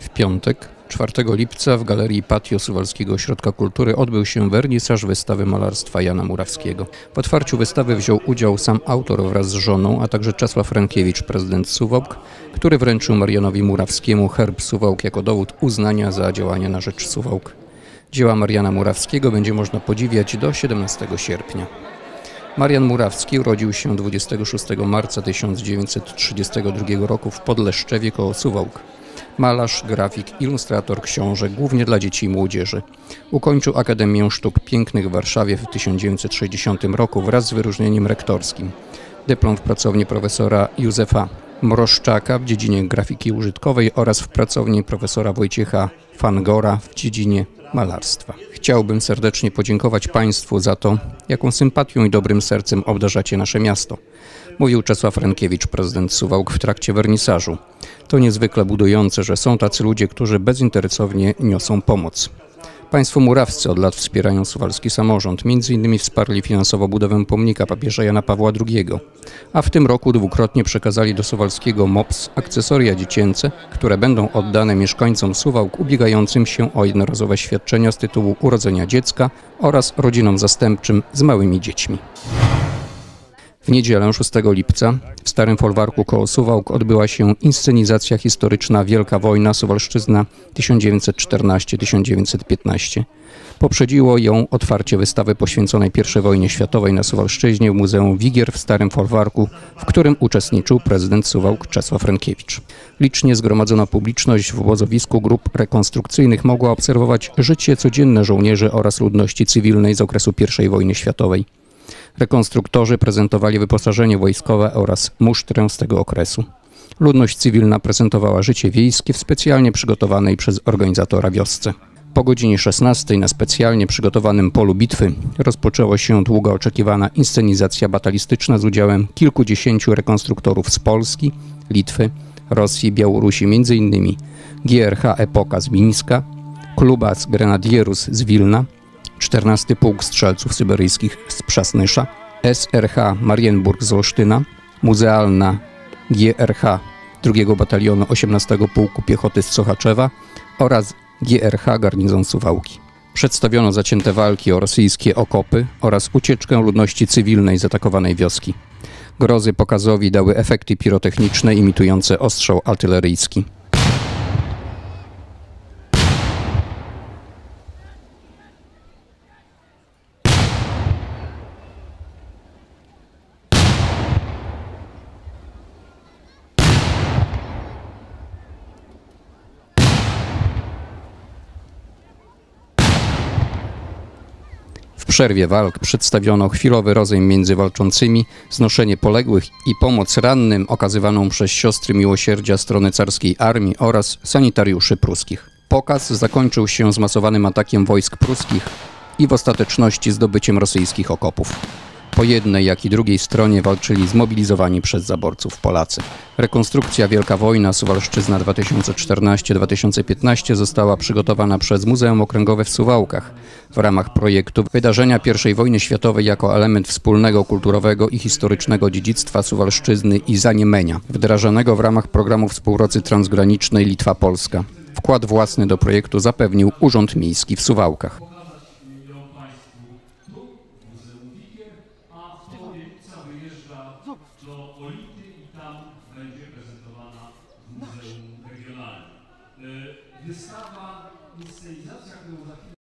W piątek, 4 lipca w Galerii Patio Suwalskiego Ośrodka Kultury odbył się wernisaż wystawy malarstwa Jana Murawskiego. W otwarciu wystawy wziął udział sam autor wraz z żoną, a także Czesław Rękiewicz, prezydent Suwałk, który wręczył Marianowi Murawskiemu herb Suwałk jako dowód uznania za działania na rzecz Suwałk. Dzieła Mariana Murawskiego będzie można podziwiać do 17 sierpnia. Marian Murawski urodził się 26 marca 1932 roku w Podleszczewie koło Suwałk. Malarz, grafik, ilustrator książek, głównie dla dzieci i młodzieży. Ukończył Akademię Sztuk Pięknych w Warszawie w 1960 roku wraz z wyróżnieniem rektorskim. Dyplom w pracowni profesora Józefa Mroszczaka w dziedzinie grafiki użytkowej oraz w pracowni profesora Wojciecha Fangora w dziedzinie malarstwa. Chciałbym serdecznie podziękować Państwu za to, jaką sympatią i dobrym sercem obdarzacie nasze miasto. Mówił Czesław Rękiewicz, prezydent Suwałk w trakcie wernisażu. To niezwykle budujące, że są tacy ludzie, którzy bezinteresownie niosą pomoc. Państwo murawscy od lat wspierają suwalski samorząd. Między innymi wsparli finansowo budowę pomnika papieża Jana Pawła II. A w tym roku dwukrotnie przekazali do suwalskiego MOPS akcesoria dziecięce, które będą oddane mieszkańcom Suwałk ubiegającym się o jednorazowe świadczenia z tytułu urodzenia dziecka oraz rodzinom zastępczym z małymi dziećmi. W niedzielę 6 lipca w Starym Folwarku koło Suwałk odbyła się inscenizacja historyczna Wielka Wojna Suwalszczyzna 1914-1915. Poprzedziło ją otwarcie wystawy poświęconej I wojnie światowej na Suwalszczyźnie w Muzeum Wigier w Starym Folwarku, w którym uczestniczył prezydent Suwałk Czesław Rękiewicz. Licznie zgromadzono publiczność w obozowisku grup rekonstrukcyjnych mogła obserwować życie codzienne żołnierzy oraz ludności cywilnej z okresu I wojny światowej. Rekonstruktorzy prezentowali wyposażenie wojskowe oraz musztrę z tego okresu. Ludność cywilna prezentowała życie wiejskie w specjalnie przygotowanej przez organizatora wiosce. Po godzinie 16 na specjalnie przygotowanym polu bitwy rozpoczęła się długo oczekiwana inscenizacja batalistyczna z udziałem kilkudziesięciu rekonstruktorów z Polski, Litwy, Rosji, Białorusi, m.in. GRH Epoka z Mińska, Klubas Grenadierus z Wilna, 14 Pułk Strzelców Syberyjskich z Przasnysza, SRH Marienburg z Olsztyna, Muzealna GRH II Batalionu 18 Pułku Piechoty z Sochaczewa oraz GRH Garnizon Suwałki. Przedstawiono zacięte walki o rosyjskie okopy oraz ucieczkę ludności cywilnej z atakowanej wioski. Grozy pokazowi dały efekty pirotechniczne imitujące ostrzał artyleryjski. Przerwie walk przedstawiono chwilowy rozejm między walczącymi, znoszenie poległych i pomoc rannym okazywaną przez siostry miłosierdzia strony carskiej armii oraz sanitariuszy pruskich. Pokaz zakończył się zmasowanym atakiem wojsk pruskich i w ostateczności zdobyciem rosyjskich okopów. Po jednej, jak i drugiej stronie walczyli zmobilizowani przez zaborców Polacy. Rekonstrukcja Wielka Wojna Suwalszczyzna 2014-2015 została przygotowana przez Muzeum Okręgowe w Suwałkach w ramach projektu Wydarzenia I wojny światowej jako element wspólnego kulturowego i historycznego dziedzictwa Suwalszczyzny i Zaniemenia, wdrażanego w ramach programu współpracy transgranicznej Litwa-Polska. Wkład własny do projektu zapewnił Urząd Miejski w Suwałkach. mówią Państwu tu, w Muzeum Wigier, a w połowie lipca wyjeżdża do Olity i tam będzie prezentowana w Muzeum Regionalnym. E, Wystawa, inscenizacja, którą za chwilę